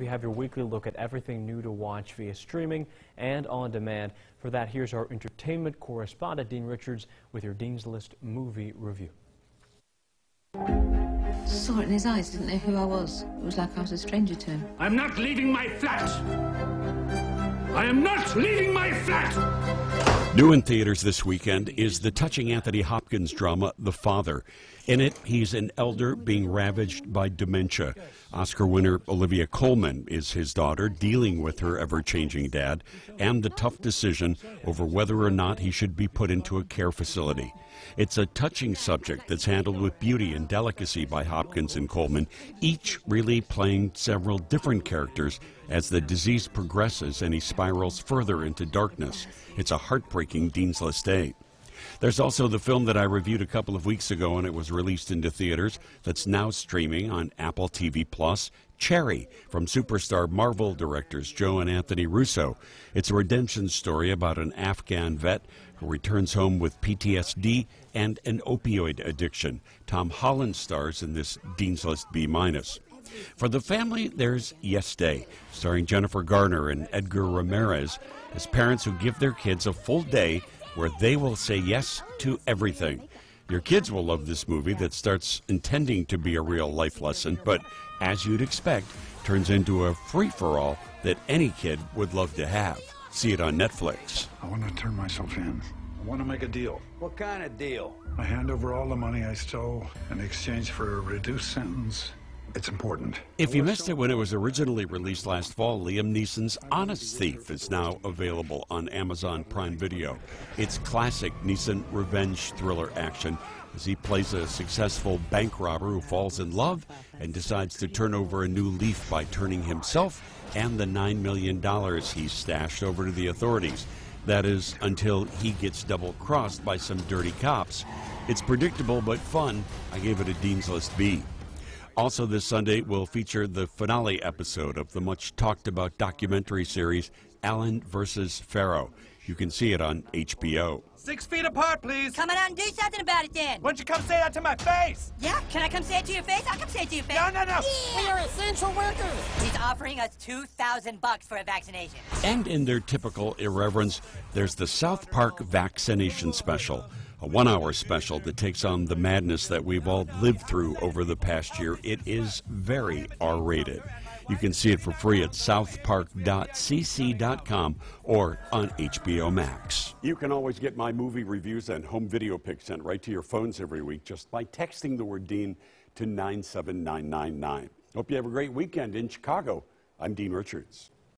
We have your weekly look at everything new to watch via streaming and on demand. For that, here's our entertainment correspondent, Dean Richards, with your Dean's List movie review. Saw it in his eyes, didn't know who I was. It was like I was a stranger to him. I'm not leaving my flat! I am not leaving my flat! New in theaters this weekend is the touching Anthony Hopkins drama, The Father. In it, he's an elder being ravaged by dementia. Oscar winner Olivia Colman is his daughter, dealing with her ever changing dad and the tough decision over whether or not he should be put into a care facility. It's a touching subject that's handled with beauty and delicacy by Hopkins and Colman, each really playing several different characters as the disease progresses and he spirals further into darkness. It's a heartbreaking Dean's List day. There's also the film that I reviewed a couple of weeks ago and it was released into theaters that's now streaming on Apple TV Plus. Cherry from superstar Marvel directors Joe and Anthony Russo. It's a redemption story about an Afghan vet who returns home with PTSD and an opioid addiction. Tom Holland stars in this Dean's List B minus. For the family, there's Yes Day, starring Jennifer Garner and Edgar Ramirez as parents who give their kids a full day where they will say yes to everything. Your kids will love this movie that starts intending to be a real life lesson, but as you'd expect, turns into a free for all that any kid would love to have. See it on Netflix. I want to turn myself in. I want to make a deal. What kind of deal? I hand over all the money I stole in exchange for a reduced sentence it's important. If you missed it when it was originally released last fall, Liam Neeson's Honest Thief is now available on Amazon Prime Video. It's classic Neeson revenge thriller action as he plays a successful bank robber who falls in love and decides to turn over a new leaf by turning himself and the $9 million he's stashed over to the authorities. That is, until he gets double crossed by some dirty cops. It's predictable but fun. I gave it a Dean's List B. Also, this Sunday will feature the finale episode of the much talked about documentary series Allen versus Farrow. You can see it on HBO. Six feet apart, please. Come on out and do something about it then. Why don't you come say that to my face? Yeah, can I come say it to your face? I'll come say it to your face. No, no, no. Yeah. We are essential workers. He's offering us 2000 bucks for a vaccination. And in their typical irreverence, there's the South Park vaccination special a one hour special that takes on the madness that we've all lived through over the past year. It is very R rated. You can see it for free at southpark.cc.com or on HBO Max. You can always get my movie reviews and home video picks sent right to your phones every week just by texting the word Dean to 97999. Hope you have a great weekend in Chicago. I'm Dean Richards.